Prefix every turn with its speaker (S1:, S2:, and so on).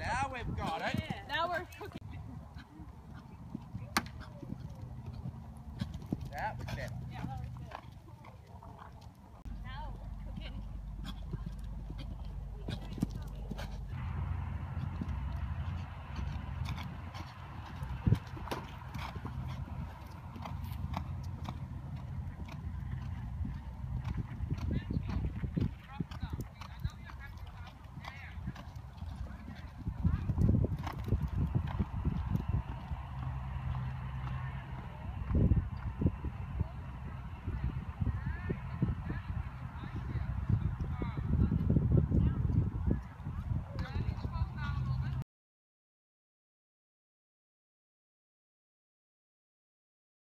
S1: Now we've Got it.
S2: Now we're cooking.
S1: That was better.